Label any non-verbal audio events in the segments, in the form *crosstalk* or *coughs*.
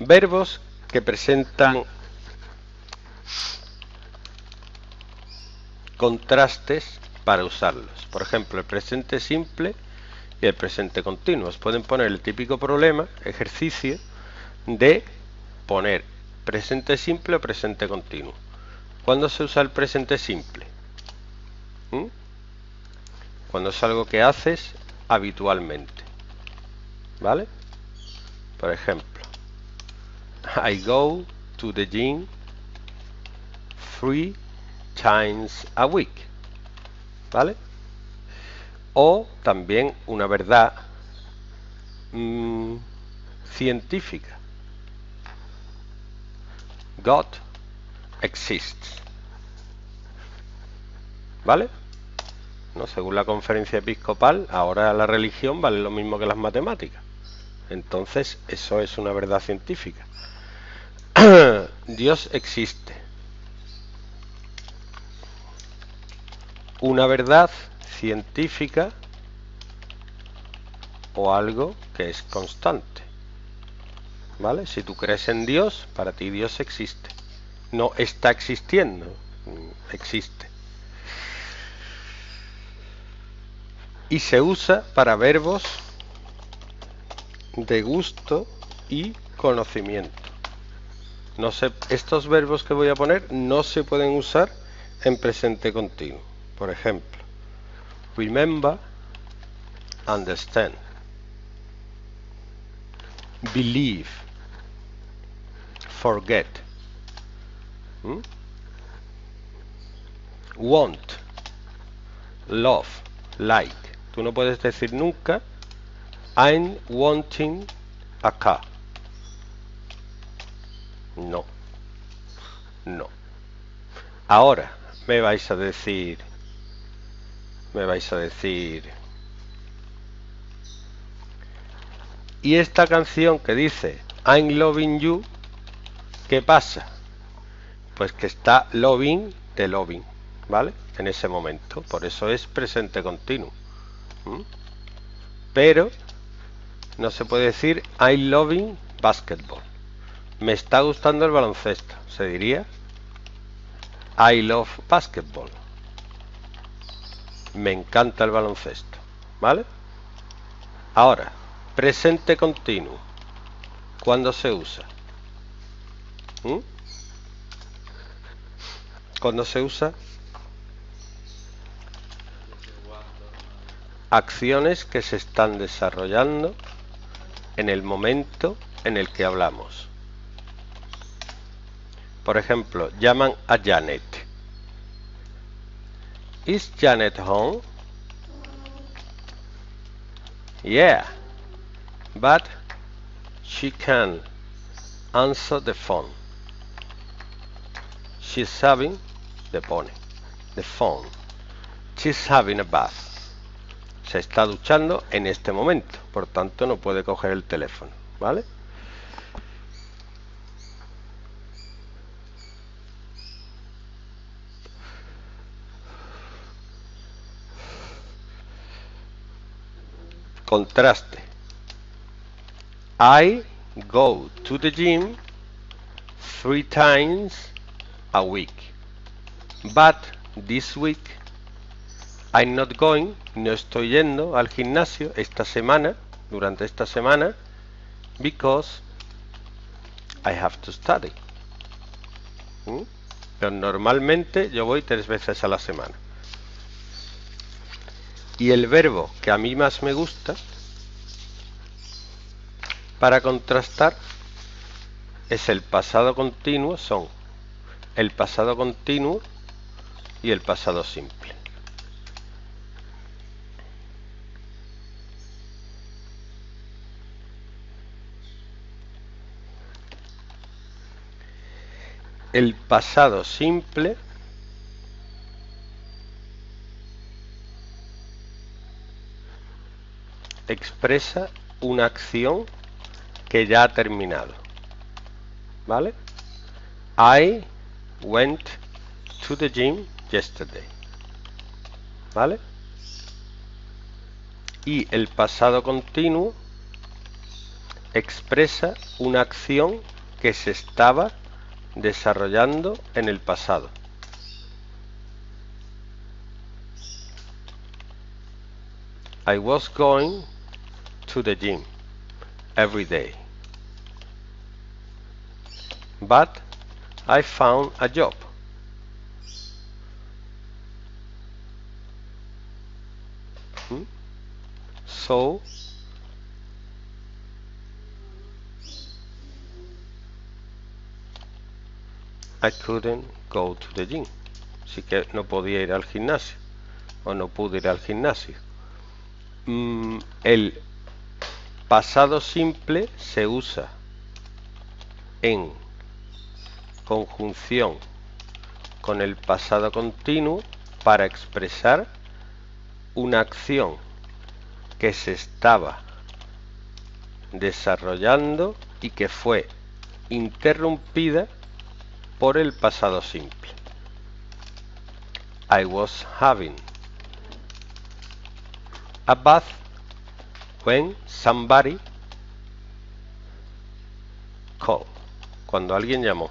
verbos que presentan contrastes para usarlos. Por ejemplo, el presente simple y el presente continuo. Os pueden poner el típico problema, ejercicio, de poner presente simple o presente continuo. ¿Cuándo se usa el presente simple? ¿Mm? Cuando es algo que haces habitualmente. ¿Vale? Por ejemplo, *laughs* I go to the gym three times a week. ¿Vale? O también una verdad mm, científica. God exists. ¿Vale? ¿No? Según la conferencia episcopal, ahora la religión vale lo mismo que las matemáticas. Entonces, eso es una verdad científica. *coughs* Dios existe. Una verdad científica o algo que es constante. ¿Vale? Si tú crees en Dios, para ti Dios existe. No está existiendo, existe. Y se usa para verbos de gusto y conocimiento. No se, estos verbos que voy a poner no se pueden usar en presente continuo. Por ejemplo, remember, understand, believe, forget, ¿Mm? want, love, like. Tú no puedes decir nunca I'm wanting a car. No. No. Ahora me vais a decir me vais a decir y esta canción que dice I'm loving you ¿qué pasa? pues que está loving de loving ¿vale? en ese momento por eso es presente continuo pero no se puede decir I loving basketball me está gustando el baloncesto se diría I love basketball me encanta el baloncesto. ¿Vale? Ahora, presente continuo. ¿Cuándo se usa? ¿Mm? ¿Cuándo se usa? Acciones que se están desarrollando en el momento en el que hablamos. Por ejemplo, llaman a Janet. Is Janet home? Yeah, but she can answer the phone. She's having the pony, the phone. She's having a bath. Se está duchando en este momento, por tanto no puede coger el teléfono, ¿vale? Contraste. I go to the gym three times a week. But this week I'm not going, no estoy yendo al gimnasio esta semana, durante esta semana, because I have to study. ¿Mm? Pero normalmente yo voy tres veces a la semana. Y el verbo que a mí más me gusta para contrastar es el pasado continuo, son el pasado continuo y el pasado simple. El pasado simple expresa una acción que ya ha terminado. ¿Vale? I went to the gym yesterday. ¿Vale? Y el pasado continuo expresa una acción que se estaba desarrollando en el pasado. I was going to the gym every day. But I found a job. Hmm? So I couldn't go to the gym. Así que no podía ir al gimnasio. O no pude ir al gimnasio. Mm, el pasado simple se usa en conjunción con el pasado continuo para expresar una acción que se estaba desarrollando y que fue interrumpida por el pasado simple. I was having a bath when somebody called. Cuando alguien llamó.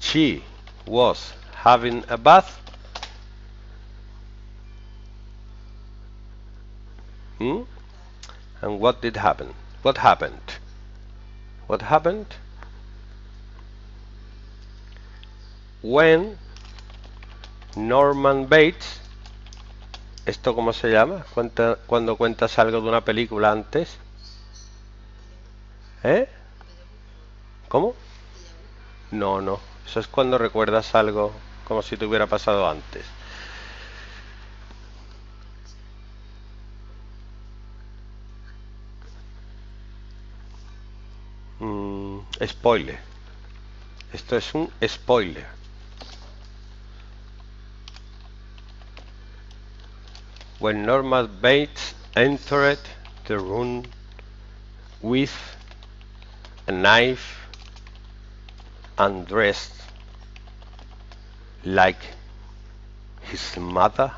She was having a bath. Hmm? And what did happen? What happened? What happened? When Norman Bates, ¿esto cómo se llama? Cuenta, cuando cuentas algo de una película antes. ¿Eh? ¿Cómo? No, no. Eso es cuando recuerdas algo como si te hubiera pasado antes. Mm, spoiler. Esto es un spoiler. When Norman Bates entered the room with a knife and dressed like his mother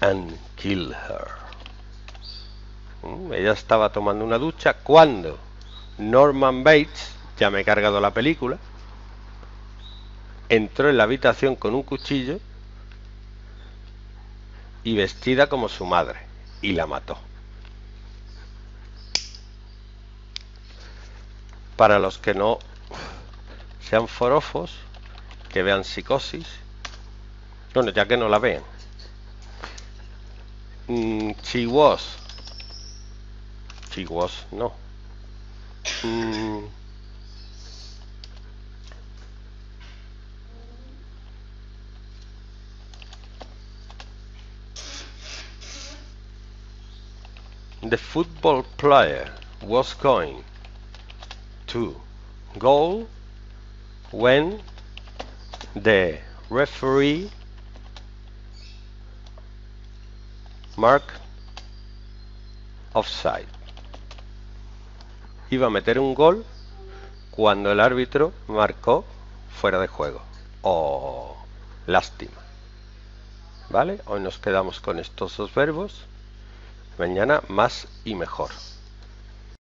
and killed her. Mm, ella estaba tomando una ducha cuando Norman Bates, ya me he cargado la película, entró en la habitación con un cuchillo y vestida como su madre y la mató. Para los que no sean forofos, que vean psicosis, bueno, ya que no la vean. Mm, she no. Mm. The football player was going to goal when the referee marked offside. Iba a meter un gol cuando el árbitro marcó fuera de juego. Oh, lástima. ¿Vale? Hoy nos quedamos con estos dos verbos. Mañana más y mejor.